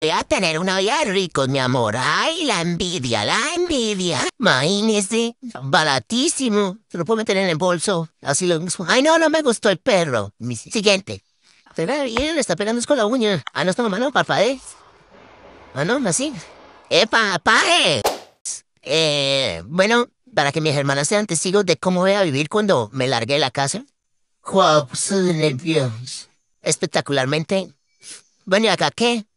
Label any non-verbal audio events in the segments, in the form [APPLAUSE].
Voy a tener una vida rico, mi amor. Ay, la envidia, la envidia. Imagínese, baratísimo. Se lo puedo meter en el bolso. Así lo mismo. Ay, no, no me gustó el perro. Mi siguiente. Pero bien, le está pegando con la uña. Ah, no está mano, parpadee. Ah, no, así. ¡Epa, pae! Eh, bueno, para que mis hermanas sean testigos de cómo voy a vivir cuando me largué de la casa. Wow, soy nervioso. Espectacularmente. Bueno, ¿y acá qué?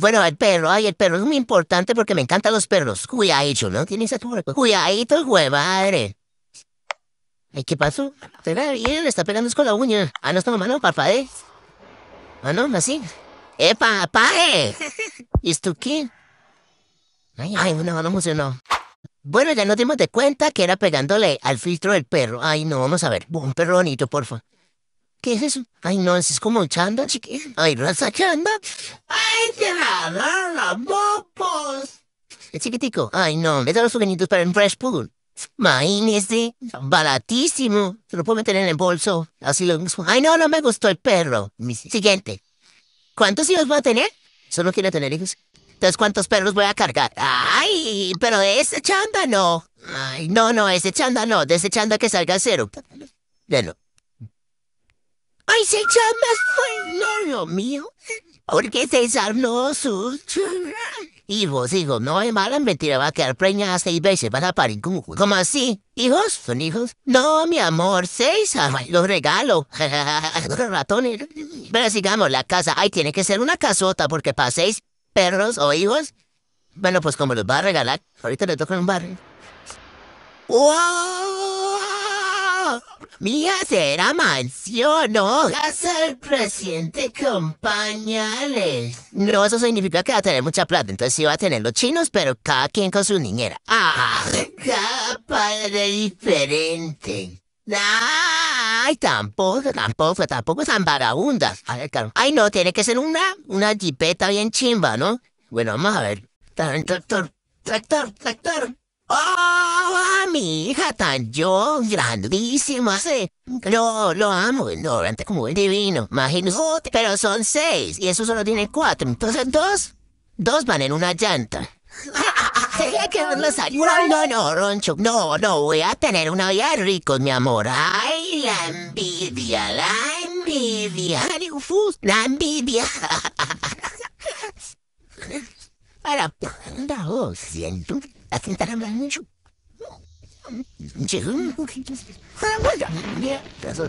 Bueno, el perro, ay, el perro es muy importante porque me encantan los perros. Cuidadito, ¿no? Tienes a tu Cuidadito, güey, madre. Ay, ¿qué pasó? Te ve bien, está pegando con la uña. Ah, no está mano, parpadee. Ah, no, así. ¡Epa, pae! ¿Y esto qué? Ay, ay, no, no funcionó. Bueno, ya nos dimos de cuenta que era pegándole al filtro del perro. Ay, no, vamos a ver. Un perro bonito, porfa. ¿Qué es eso? Ay, no, es como chanda, chiquillo. Ay, raza chanda. Ay, te va a dar la bopos. Es chiquitico. Ay, no, me da los pequeñitos para el fresh pool. Imagínese, baratísimo. Se lo puedo meter en el bolso. Así lo. Ay, no, no me gustó el perro. Siguiente. ¿Cuántos hijos voy a tener? Solo quiero tener hijos. Entonces, ¿cuántos perros voy a cargar? Ay, pero ese chanda no. Ay, no, no, ese chanda no. De ese chanda que salga cero. Delo. Ay, se llama novio mío. Porque César no su Hijos, hijos, no es mala mentira, va a quedar preñada seis veces, van a parir ¿cómo así? ¿Hijos? ¿Son hijos? No, mi amor, seis, los regalo. [LAUGHS] Ratones. Pero sigamos, la casa, ay, tiene que ser una casota, porque para seis perros o hijos, bueno, pues como los va a regalar, ahorita le toca un barrio. ¡Wow! Mía será mansión, ¿no? Casa del presidente con pañales. No, eso significa que va a tener mucha plata, entonces sí va a tener los chinos, pero cada quien con su niñera. Ah, cada padre diferente. Ay, tampoco, tampoco, tampoco tan vagabundas. Ay, no, tiene que ser una, una jipeta bien chimba, ¿no? Bueno, vamos a ver. Tractor, tractor, tractor. ¡Oh, mi hija tan yo, grandísima! Sí. Lo, lo amo, no, como el divino, imagínate. Pero son seis, y eso solo tiene cuatro, entonces dos, dos van en una llanta. [LAUGHS] que No, no, no, Roncho, no, no, voy a tener una vida rico, mi amor. Ay, la envidia, la envidia. La envidia. [LAUGHS] Para, no, siento. I think that 지금? 그래서